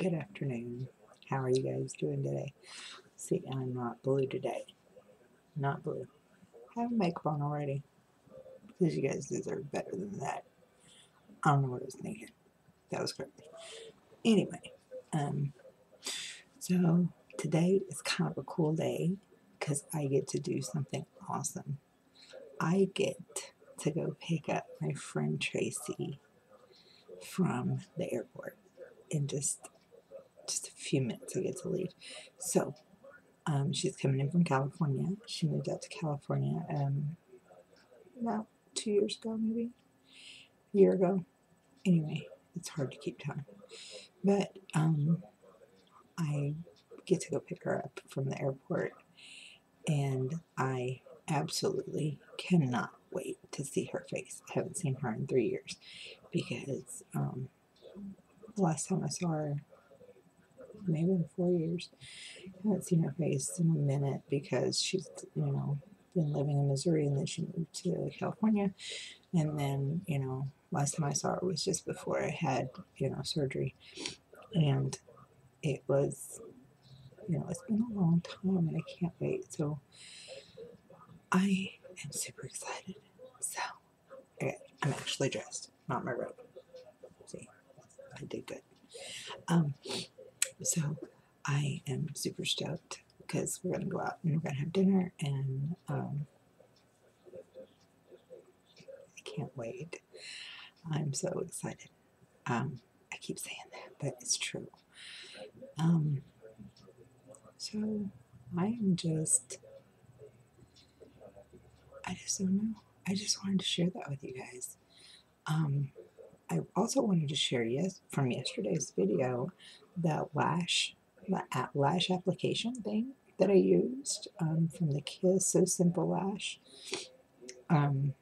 Good afternoon. How are you guys doing today? See, I'm not blue today. Not blue. I have makeup on already. Because you guys deserve better than that. I don't know what I was thinking. That was crazy. Anyway, um, so today is kind of a cool day because I get to do something awesome. I get to go pick up my friend Tracie from the airport and just just a few minutes I get to leave. So um, she's coming in from California. She moved out to California um, about two years ago, maybe a year ago. Anyway, it's hard to keep time. But um, I get to go pick her up from the airport, and I absolutely cannot wait to see her face. I haven't seen her in three years because um, the last time I saw her, maybe in four years, I haven't seen her face in a minute because she's, you know, been living in Missouri and then she moved to California. And then, you know, last time I saw her was just before I had, you know, surgery. And it was, you know, it's been a long time and I can't wait. So I am super excited. So, okay, I'm actually dressed, not my robe. See, I did good. Um, so I am super stoked because we're gonna go out and we're gonna have dinner, and um, I can't wait. I'm so excited. Um, I keep saying that, but it's true. Um, so I am just, I just don't know. I just wanted to share that with you guys. Um, I also wanted to share yes from yesterday's video that lash that lash application thing that I used um, from the Kiss So Simple Lash um,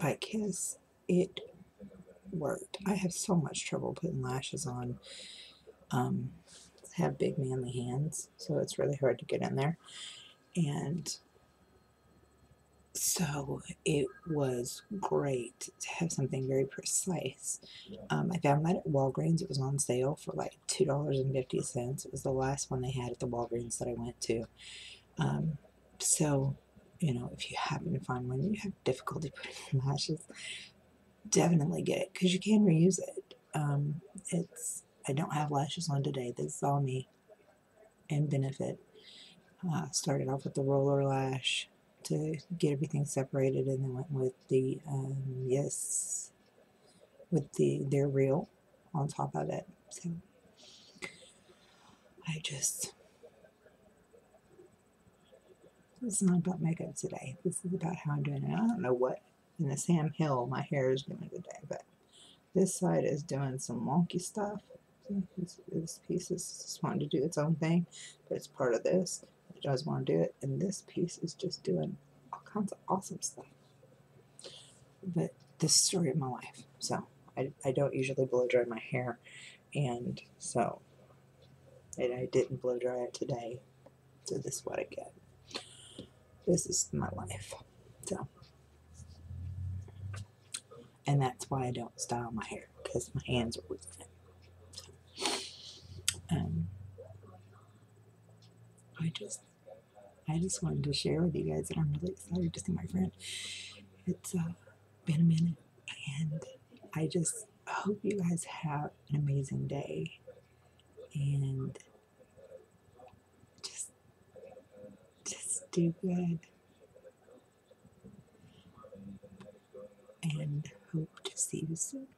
by Kiss. It worked. I have so much trouble putting lashes on. Um, have big manly hands, so it's really hard to get in there. And so it was great to have something very precise. Um, I found that at Walgreens. It was on sale for like $2.50. It was the last one they had at the Walgreens that I went to. Um, so, you know, if you happen to find one, you have difficulty putting in lashes, definitely get it because you can reuse it. Um, it's I don't have lashes on today. This is all me and benefit. Uh, started off with the roller lash to get everything separated and then went with the um, yes with the They're Real on top of it. So I just this is not about makeup today. This is about how I'm doing it. I don't know what in the Sam Hill my hair is doing today but this side is doing some wonky stuff. This, this piece is just wanting to do its own thing but it's part of this it does want to do it, and this piece is just doing all kinds of awesome stuff. But this story of my life. So I, I don't usually blow dry my hair, and so and I didn't blow dry it today. So this is what I get. This is my life. So and that's why I don't style my hair because my hands are losing it. Um, I just I just wanted to share with you guys that I'm really excited to see my friend. It's uh, been a minute, and I just hope you guys have an amazing day, and just just do good, and hope to see you soon.